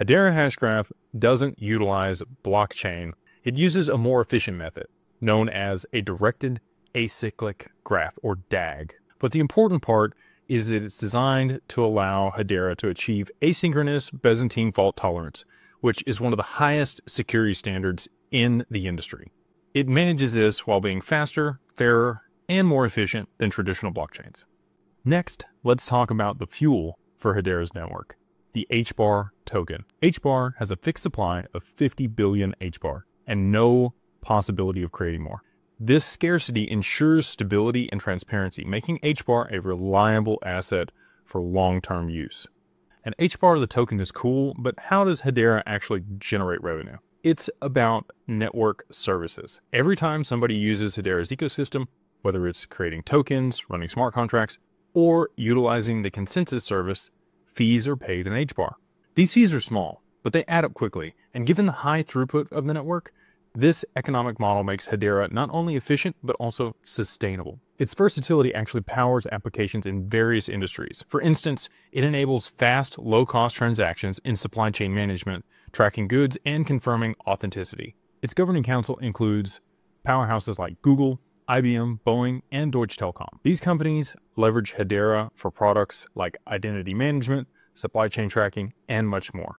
Hedera Hashgraph doesn't utilize blockchain. It uses a more efficient method, known as a directed acyclic graph, or DAG. But the important part is that it's designed to allow Hedera to achieve asynchronous Byzantine fault tolerance, which is one of the highest security standards in the industry. It manages this while being faster, fairer, and more efficient than traditional blockchains. Next, let's talk about the fuel for Hedera's network, the HBAR token. HBAR has a fixed supply of 50 billion HBAR and no possibility of creating more. This scarcity ensures stability and transparency, making HBAR a reliable asset for long-term use. And HBAR, the token, is cool, but how does Hedera actually generate revenue? It's about network services. Every time somebody uses Hedera's ecosystem, whether it's creating tokens, running smart contracts, or utilizing the consensus service, fees are paid in HBAR. These fees are small, but they add up quickly, and given the high throughput of the network, this economic model makes Hedera not only efficient, but also sustainable. Its versatility actually powers applications in various industries. For instance, it enables fast, low-cost transactions in supply chain management, tracking goods, and confirming authenticity. Its governing council includes powerhouses like Google, IBM, Boeing, and Deutsche Telekom. These companies leverage Hedera for products like identity management, supply chain tracking, and much more.